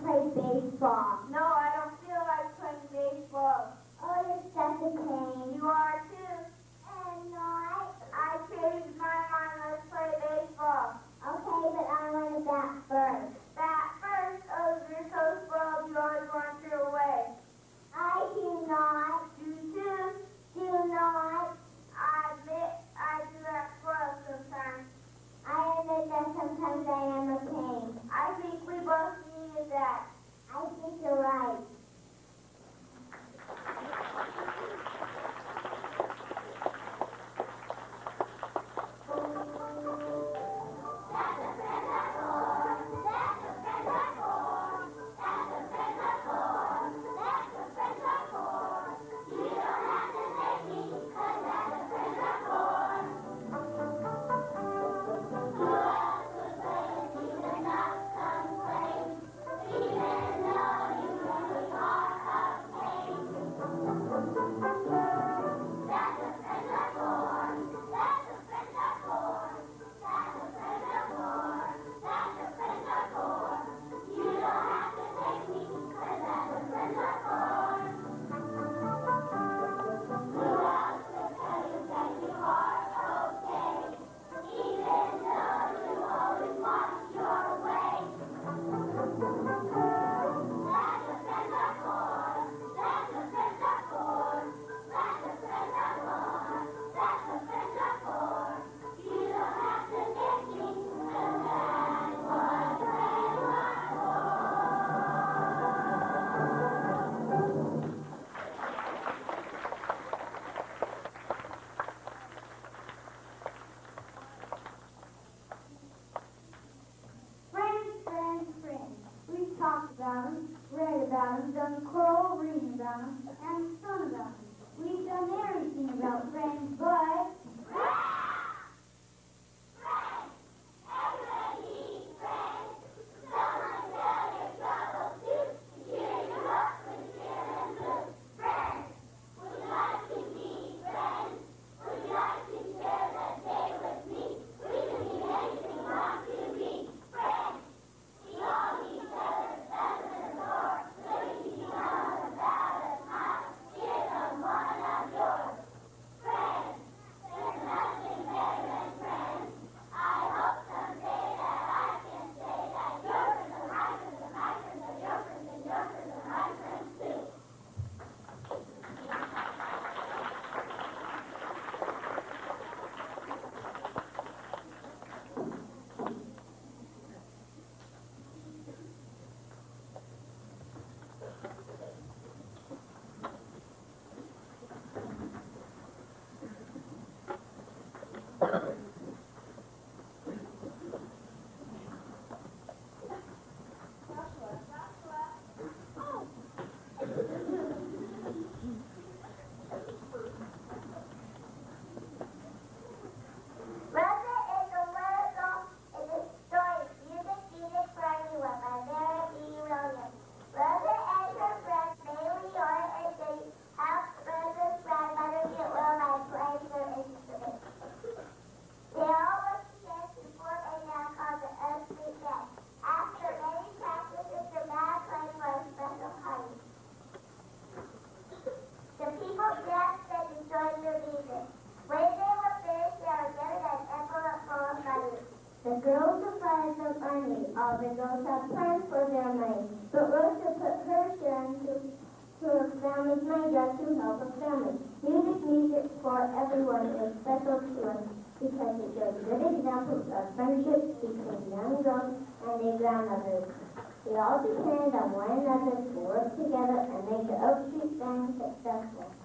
Play baseball. about them, read about them, done choral reading about them, and sung about them. We've done everything about friends, but All the girls had plans for their money. But Rosa put her share into her family's money just to help her family. Music, music for everyone is special to us because it shows good examples of friendship between young girls and their grandmothers. We all depend on one another to work together and make the Oak Street Band successful.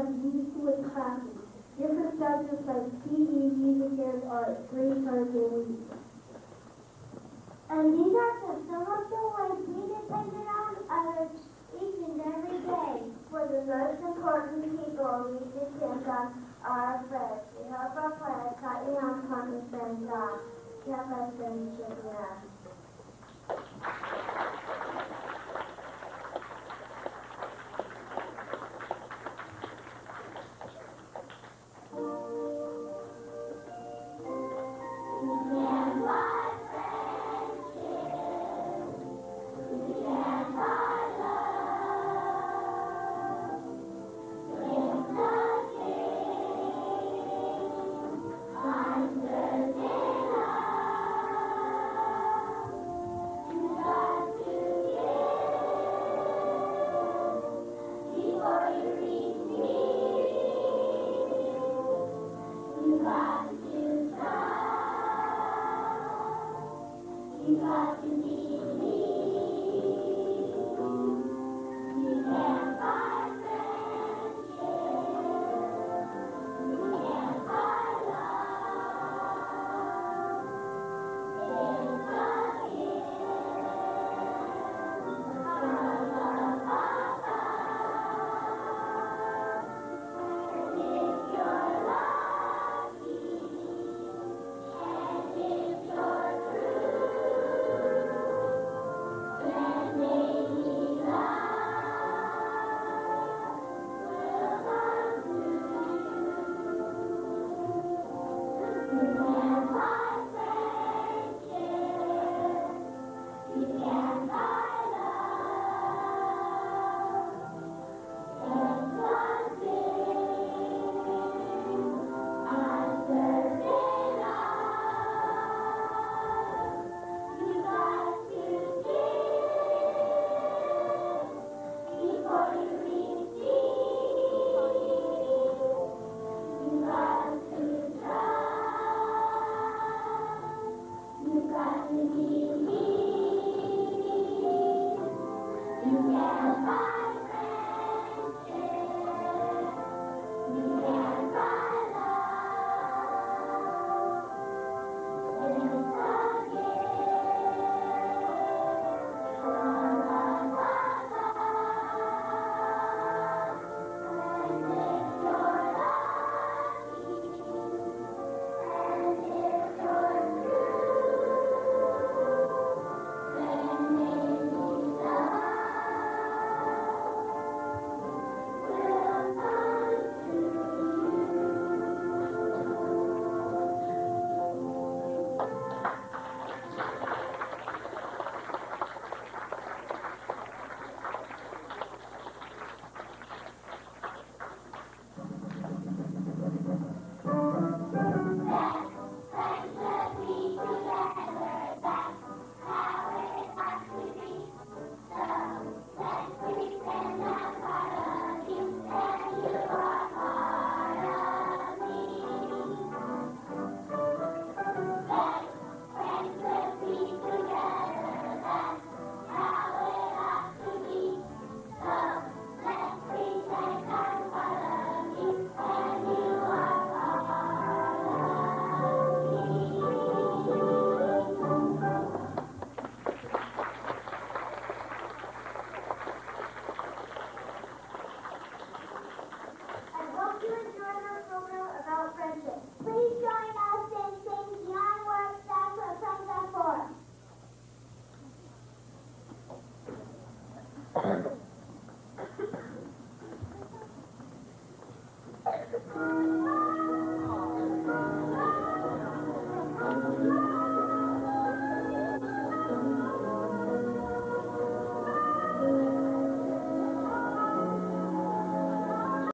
We switch classes. Different subjects like PE, music, and art, three times a week. And these are just some of the ways we depend on others each and every day. For the most important people we depend on are our friends. We hope our friends taught you how to understand God. Help us in children us.